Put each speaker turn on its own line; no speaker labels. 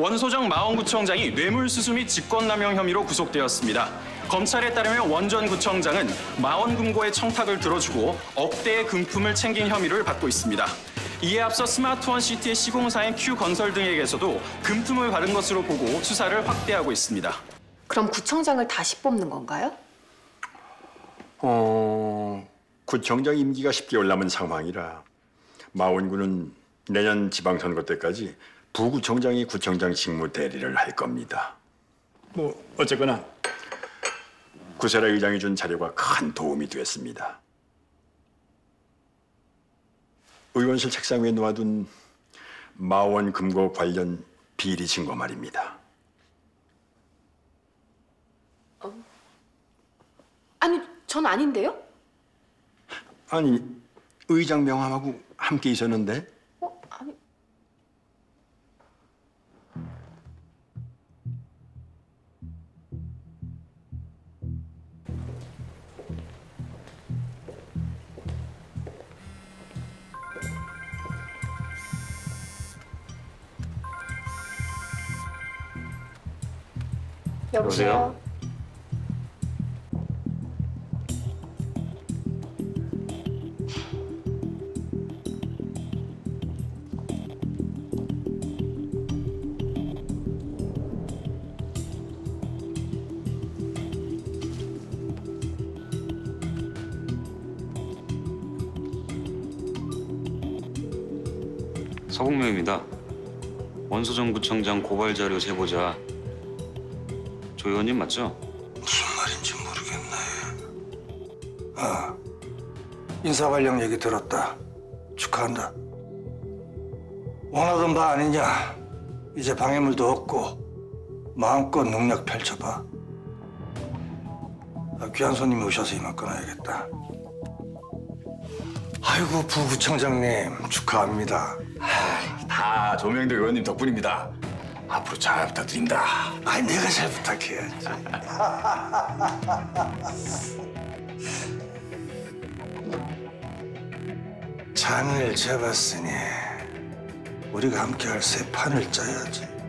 원소정 마원구청장이 뇌물수수 및 직권남용 혐의로 구속되었습니다. 검찰에 따르면 원전 구청장은 마원금고의 청탁을 들어주고 억대의 금품을 챙긴 혐의를 받고 있습니다. 이에 앞서 스마트원 시티의 시공사인 Q건설 등에게서도 금품을 받은 것으로 보고 수사를 확대하고 있습니다.
그럼 구청장을 다시 뽑는 건가요?
어, 구청장 임기가 10개월 남은 상황이라 마원구는 내년 지방선거 때까지 부구청장이 구청장 직무 대리를 할 겁니다. 뭐 어쨌거나 구세라 의장이 준 자료가 큰 도움이 됐습니다. 의원실 책상 위에 놓아둔 마원 금고 관련 비리 증거 말입니다.
아니, 전 아닌데요?
아니 의장 명함하고 함께 있었는데
여보세요?
서공명입니다. 원소정구청장 고발 자료 제보자 조 의원님 맞죠?
무슨 말인지 모르겠네. 아, 인사 발령 얘기 들었다. 축하한다. 원하던 바 아니냐. 이제 방해물도 없고 마음껏 능력 펼쳐봐. 아, 귀한 손님 오셔서 이만 끊어야겠다. 아이고 부구청장님 축하합니다.
다 조명대 의원님 덕분입니다. 앞으로 잘 부탁드립니다.
아이 내가 잘 부탁해야지. 잔을 잡았으니 우리가 함께할 새 판을 짜야지.